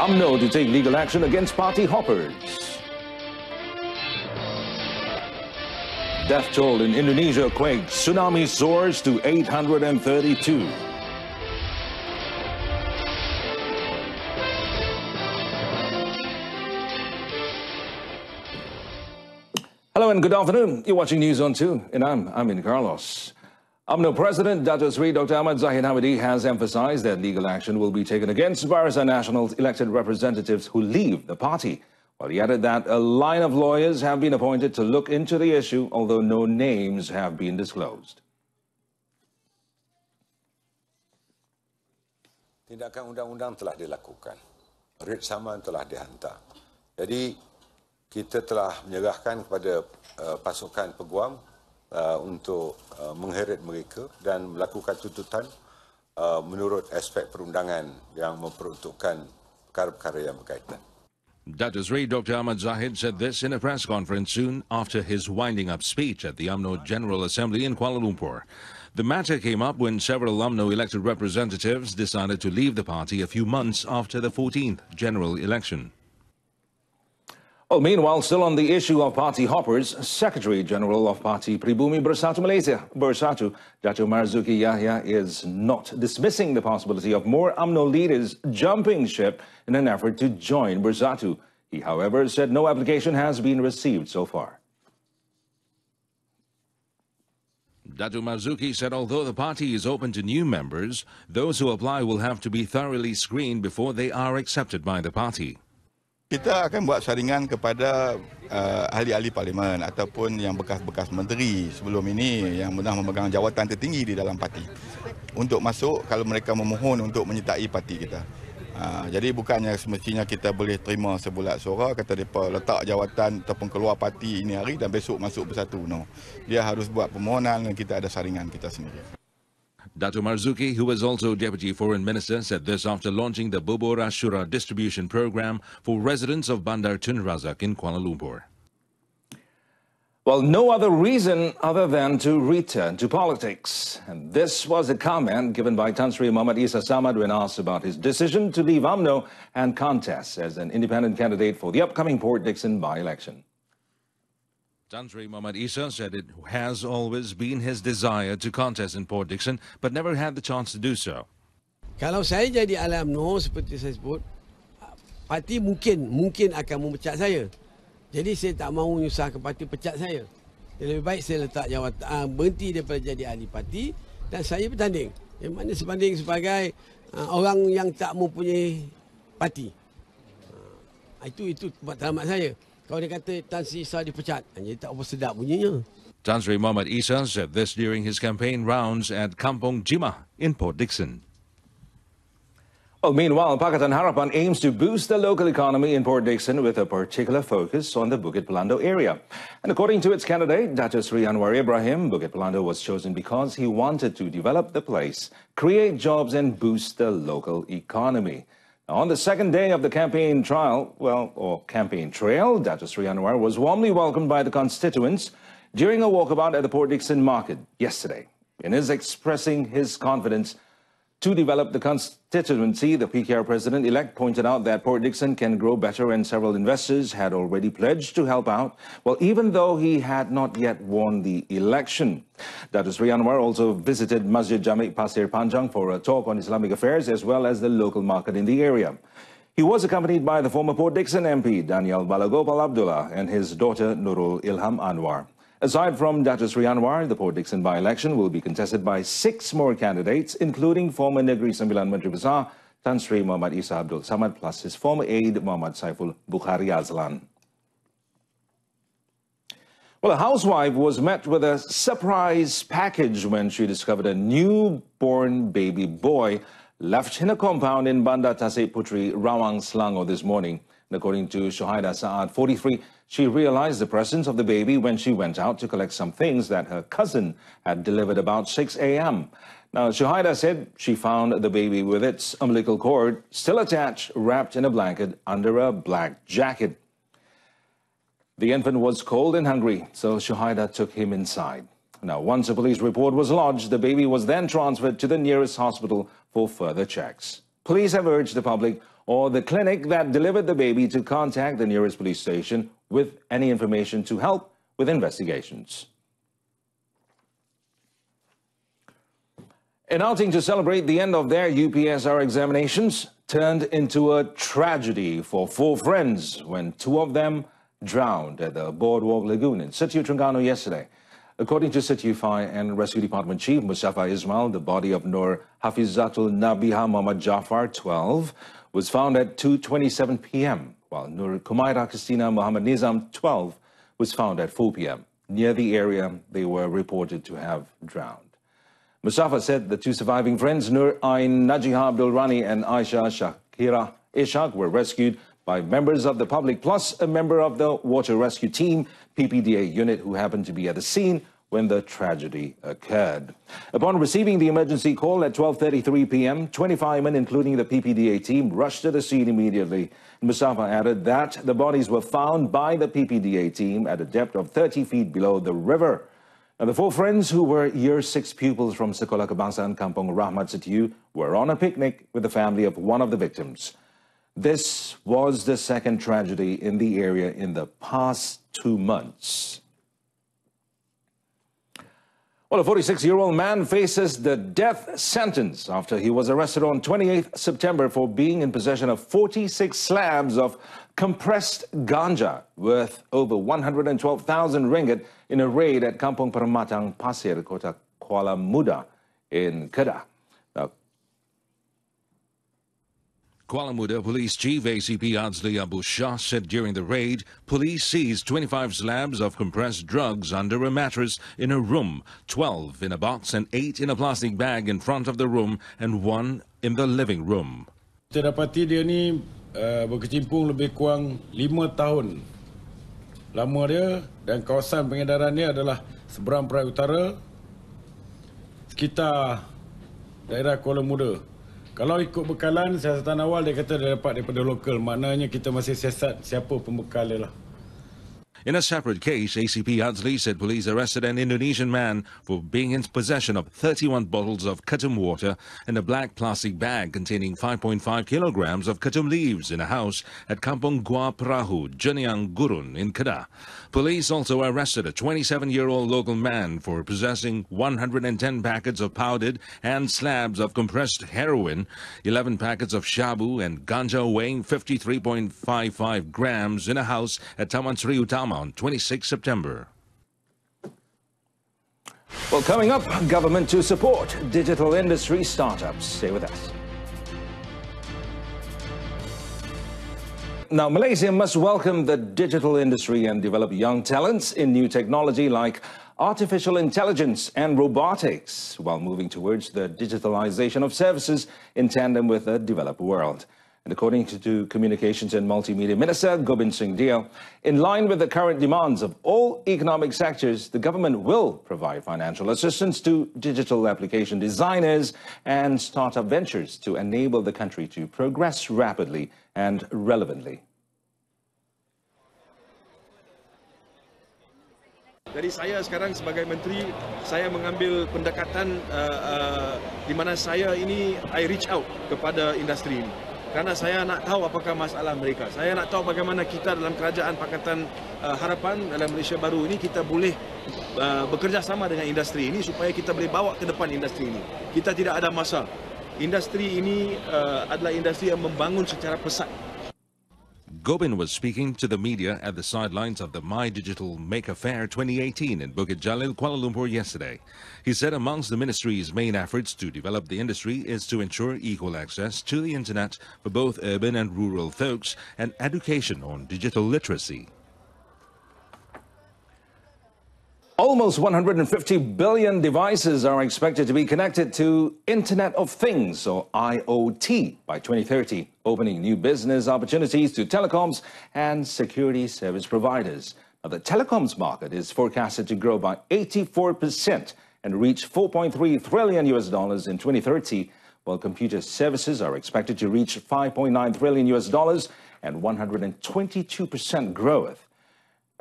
UMNO to take legal action against party hoppers. Death toll in Indonesia quakes. Tsunami soars to 832. Hello and good afternoon. You're watching News on 2, and I'm Amin Carlos. UMNO President Dato Sri Dr. Ahmad Zahid Hamidi has emphasized that legal action will be taken against Barisan Nasional's elected representatives who leave the party. While he added that a line of lawyers have been appointed to look into the issue, although no names have been disclosed. Tindakan undang-undang telah dilakukan. Rit saman telah dihantar. Jadi kita telah menyerahkan kepada uh, pasukan peguam uh, untuk uh, mengheret mereka dan melakukan tuntutan uh, menurut aspek perundangan yang memperuntukkan perkara-perkara yang berkaitan. Dato Sri Dr. Ahmad Zahid said this in a press conference soon after his winding up speech at the UMNO General Assembly in Kuala Lumpur. The matter came up when several UMNO elected representatives decided to leave the party a few months after the 14th general election. Well, meanwhile, still on the issue of party hoppers, Secretary General of Parti Pribumi Bersatu Malaysia, Bersatu, Dato Marzuki Yahya, is not dismissing the possibility of more UMNO leaders jumping ship in an effort to join Bersatu. He, however, said no application has been received so far. Dato Marzuki said although the party is open to new members, those who apply will have to be thoroughly screened before they are accepted by the party. Kita akan buat saringan kepada uh, ahli-ahli parlimen ataupun yang bekas-bekas menteri sebelum ini yang pernah memegang jawatan tertinggi di dalam parti untuk masuk kalau mereka memohon untuk menyertai parti kita. Uh, jadi bukannya semestinya kita boleh terima sebulat suara kata mereka letak jawatan ataupun keluar parti ini hari dan besok masuk bersatu. No. Dia harus buat permohonan dan kita ada saringan kita sendiri. Dato Marzuki, who was also Deputy Foreign Minister, said this after launching the Bubur Ashura distribution program for residents of Bandar Tun Razak in Kuala Lumpur. Well, no other reason other than to return to politics. And this was a comment given by Tan Sri Muhammad Isa Samad when asked about his decision to leave UMNO and contest as an independent candidate for the upcoming Port Dickson by-election. Tan Sri Muhammad Isa said it has always been his desire to contest in Port Dickson, but never had the chance to do so. Kalau saya jadi alam no seperti saya sebut, parti mungkin mungkin akan memecat saya. Jadi saya tak mahu nyusahkan parti pecat saya. Lebih baik saya letak jawatan uh, berhenti daripada jadi ahli parti dan saya bertanding. Yang mana sebanding sebagai uh, orang yang tak mempunyai parti. Uh, itu itu matlamat saya. Kalau dia kata Tan Sri Isa dipecat, jadi tak apa sedap bunyinya. Tan Sri Muhammad Isa said this during his campaign rounds at Kampong Jimah in Port Dickson. Well, oh, meanwhile, Pakatan Harapan aims to boost the local economy in Port Dickson with a particular focus on the Bukit Pelanduk area. And according to its candidate, Dato Sri Anwar Ibrahim, Bukit Pelanduk was chosen because he wanted to develop the place, create jobs and boost the local economy. On the second day of the campaign trial, well, or campaign trail, Dato Sri Anwar was warmly welcomed by the constituents during a walkabout at the Port Dickson market yesterday. In his expressing his confidence to develop the constituency, the PKR president-elect pointed out that Port Dickson can grow better and several investors had already pledged to help out, well, even though he had not yet won the election. Dato Sri Anwar also visited Masjid Jami' Pasir Panjang for a talk on Islamic affairs as well as the local market in the area. He was accompanied by the former Port Dickson MP, Daniel Balagopal Abdullah, and his daughter, Nurul Ilham Anwar. Aside from Dato Sri Anwar, the Port Dickson by-election will be contested by six more candidates, including former Negeri Sembilan Menteri Besar Tan Sri Muhammad Isa Abdul Samad plus his former aide Muhammad Saiful Bukhari Azlan. Well, a housewife was met with a surprise package when she discovered a newborn baby boy left in a compound in Bandar Tasik Puteri, Rawang, Selangor this morning. And according to Shohaida Saad, 43, she realized the presence of the baby when she went out to collect some things that her cousin had delivered about 6 a.m. Now, Shohaida said she found the baby with its umbilical cord still attached, wrapped in a blanket under a black jacket. The infant was cold and hungry, so Shohaida took him inside. Now, once a police report was lodged, the baby was then transferred to the nearest hospital for further checks. Police have urged the public or the clinic that delivered the baby to contact the nearest police station with any information to help with investigations. An outing to celebrate the end of their UPSR examinations turned into a tragedy for four friends when two of them drowned at the Boardwalk Lagoon in Setiu Terengganu yesterday. According to Setiu Fire and Rescue Department Chief Mustafa Ismail, the body of Nur Hafizatul Nabiha Muhammad Jafar, 12, was found at 2.27 p.m., while Nur Kumaira Christina Muhammad Nizam, 12, was found at 4 p.m. Near the area they were reported to have drowned. Mustafa said the two surviving friends, Nur Ain Najiha Abdul Rani and Aisha Shakira Ishaq, were rescued by members of the public, plus a member of the water rescue team, PPDA unit, who happened to be at the scene when the tragedy occurred. Upon receiving the emergency call at 12.33 p.m., 20 firemen, including the PPDA team, rushed to the scene immediately. Mustafa added that the bodies were found by the PPDA team at a depth of 30 feet below the river. Now, the four friends who were year six pupils from Sekolah Kebangsaan Kampung Rahmat Setiu were on a picnic with the family of one of the victims. This was the second tragedy in the area in the past two months. Well, a 46-year-old man faces the death sentence after he was arrested on 28th September for being in possession of 46 slabs of compressed ganja worth over 112,000 ringgit in a raid at Kampung Permatang Pasir, Kota Kuala Muda in Kedah. Now, Kuala Muda Police Chief ACP Adzli Abu Shah said during the raid, police seized 25 slabs of compressed drugs under a mattress in a room, 12 in a box and 8 in a plastic bag in front of the room and one in the living room. Kita dapati dia ni uh, berkecimpung lebih kurang 5 tahun. Lama dia dan kawasan pengedaran dia adalah seberang Perai Utara sekitar daerah Kuala Muda. Kalau ikut bekalan siasatan awal dia kata dia dapat daripada lokal. Maknanya kita masih siasat siapa pembekal dia lah. In a separate case, ACP Adzli said police arrested an Indonesian man for being in possession of 31 bottles of Ketum water and a black plastic bag containing 5.5 kilograms of Ketum leaves in a house at Kampung Gua Perahu, Jeniang Gurun in Kedah. Police also arrested a 27-year-old local man for possessing 110 packets of powdered and slabs of compressed heroin, 11 packets of shabu and ganja weighing 53.55 grams in a house at Taman Sri Utama on 26 September. well, coming up, government to support digital industry startups. Stay with us. Now, Malaysia must welcome the digital industry and develop young talents in new technology like artificial intelligence and robotics while moving towards the digitalization of services in tandem with the developed world. And according to Communications and Multimedia Minister Gobind Singh Deo, in line with the current demands of all economic sectors, the government will provide financial assistance to digital application designers and startup ventures to enable the country to progress rapidly and relevantly. Jadi saya sekarang sebagai menteri, saya mengambil pendekatan uh, uh, di mana saya ini I reach out kepada industri ini. Karena saya nak tahu apakah masalah mereka. Saya nak tahu bagaimana kita dalam kerajaan Pakatan uh, Harapan dalam Malaysia baru ini kita boleh uh, bekerjasama dengan industri ini supaya kita boleh bawa ke depan industri ini. Kita tidak ada masa. Industri ini uh, adalah industri yang membangun secara pesat. Gobind was speaking to the media at the sidelines of the My Digital Maker Fair 2018 in Bukit Jalil, Kuala Lumpur yesterday. He said amongst the ministry's main efforts to develop the industry is to ensure equal access to the internet for both urban and rural folks and education on digital literacy. Almost 150 billion devices are expected to be connected to Internet of Things, or IoT, by 2030, opening new business opportunities to telecoms and security service providers. Now, the telecoms market is forecasted to grow by 84% and reach 4.3 trillion US dollars in 2030, while computer services are expected to reach 5.9 trillion US dollars and 122% growth.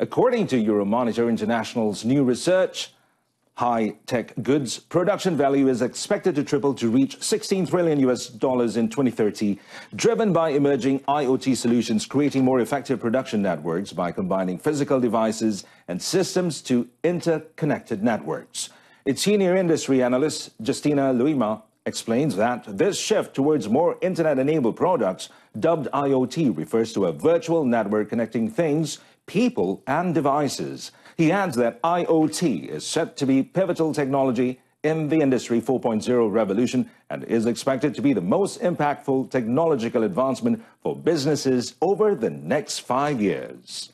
According to Euromonitor International's new research, high-tech goods production value is expected to triple to reach 16 trillion US dollars in 2030, driven by emerging IoT solutions creating more effective production networks by combining physical devices and systems to interconnected networks. Its senior industry analyst, Justina Luima, explains that this shift towards more internet-enabled products, dubbed IoT, refers to a virtual network connecting things, people, and devices. He adds that IoT is set to be pivotal technology in the Industry 4.0 revolution and is expected to be the most impactful technological advancement for businesses over the next five years.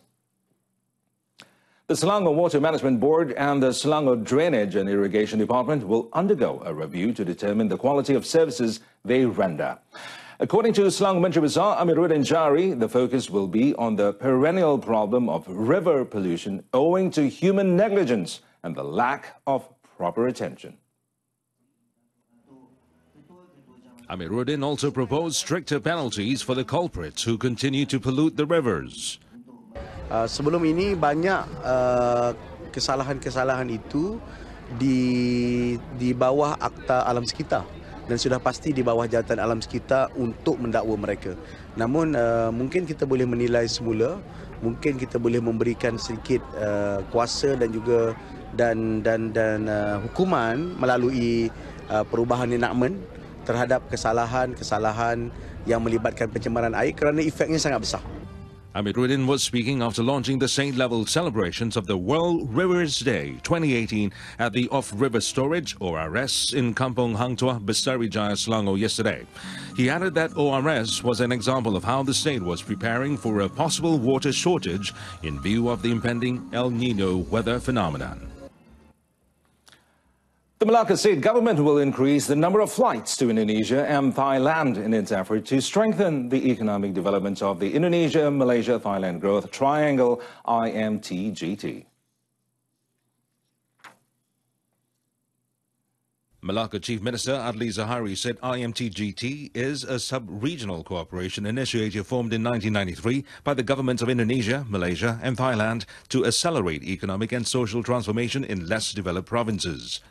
The Selangor Water Management Board and the Selangor Drainage and Irrigation Department will undergo a review to determine the quality of services they render. According to Selangor Menteri Besar Amiruddin Shari, the focus will be on the perennial problem of river pollution owing to human negligence and the lack of proper attention. Amiruddin also proposed stricter penalties for the culprits who continue to pollute the rivers. Uh, sebelum ini banyak uh, kesalahan-kesalahan itu di di bawah akta alam sekitar dan sudah pasti di bawah jawatan alam sekitar untuk mendakwa mereka. Namun uh, mungkin kita boleh menilai semula, mungkin kita boleh memberikan sedikit uh, kuasa dan juga dan dan dan uh, hukuman melalui uh, perubahan enakmen terhadap kesalahan-kesalahan yang melibatkan pencemaran air kerana efeknya sangat besar. Amiruddin was speaking after launching the saint-level celebrations of the World Rivers Day 2018 at the Off-River Storage, ORS, in Kampong Hang Tuah, Jaya, Selangor yesterday. He added that ORS was an example of how the state was preparing for a possible water shortage in view of the impending El Nino weather phenomenon. The Malacca state government will increase the number of flights to Indonesia and Thailand in its effort to strengthen the economic development of the Indonesia, Malaysia, Thailand Growth Triangle IMTGT. Malacca Chief Minister Adly Zahari said IMTGT is a sub-regional cooperation initiative formed in 1993 by the governments of Indonesia, Malaysia and Thailand to accelerate economic and social transformation in less developed provinces.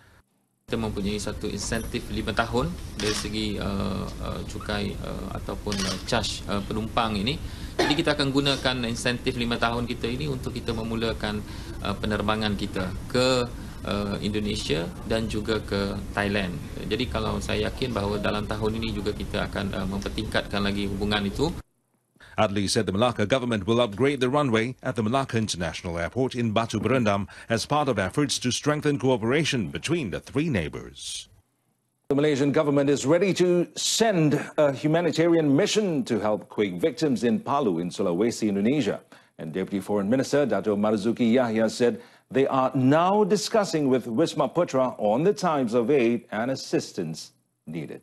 Kita mempunyai satu insentif 5 tahun dari segi uh, uh, cukai uh, ataupun uh, charge uh, penumpang ini. Jadi kita akan gunakan insentif 5 tahun kita ini untuk kita memulakan uh, penerbangan kita ke uh, Indonesia dan juga ke Thailand. Jadi kalau saya yakin bahawa dalam tahun ini juga kita akan uh, mempertingkatkan lagi hubungan itu. Adly said the Malacca government will upgrade the runway at the Malacca International Airport in Batu Berendam as part of efforts to strengthen cooperation between the three neighbors. The Malaysian government is ready to send a humanitarian mission to help quake victims in Palu in Sulawesi, Indonesia. And Deputy Foreign Minister Dato Marzuki Yahya said they are now discussing with Wisma Putra on the types of aid and assistance needed.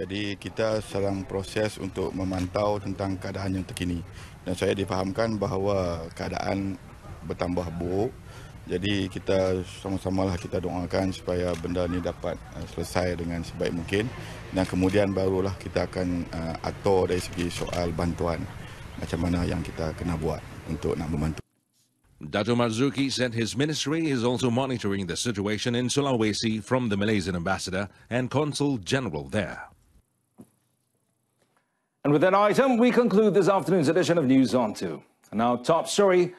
Jadi kita sedang proses untuk memantau tentang keadaan yang terkini. Dan saya difahamkan bahawa keadaan bertambah buruk. Jadi kita sama-samalah kita doakan supaya benda ini dapat uh, selesai dengan sebaik mungkin. Dan kemudian barulah kita akan uh, atur dari segi soal bantuan macam mana yang kita kena buat untuk nak membantu. Dato Marzuki said his ministry is also monitoring the situation in Sulawesi from the Malaysian ambassador and consul general there. And with that item, we conclude this afternoon's edition of News On 2. And now, top story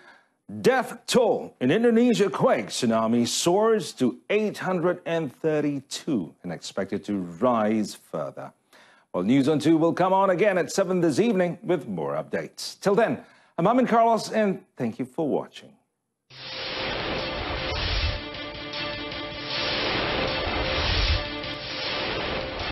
death toll in Indonesia quake tsunami soars to 832 and expected to rise further. Well, News on 2 will come on again at 7 this evening with more updates. Till then, I'm Amin Carlos, and thank you for watching.